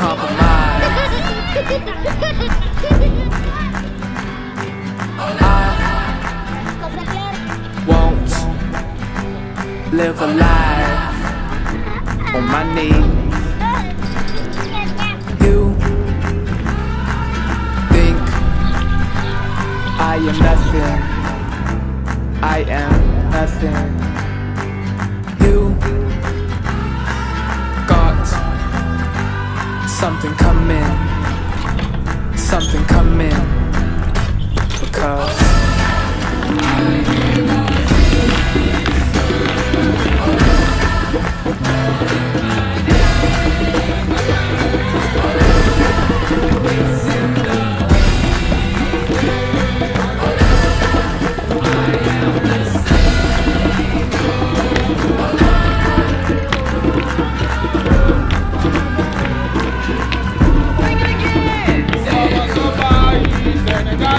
compromise. I won't live a lie. on my knees. You think I am nothing. I am nothing. Something coming, something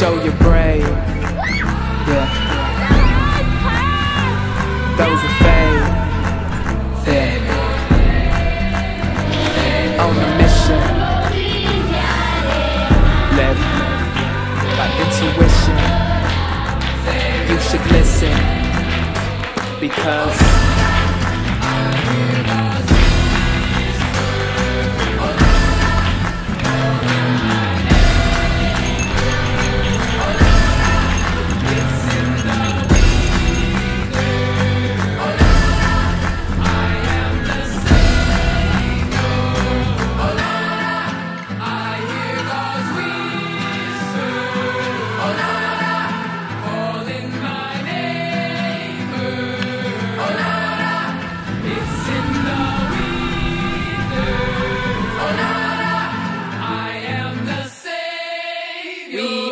Show you're brave. Yeah. Those are fade. Yeah. On a mission. Led by intuition. You should listen. Because. We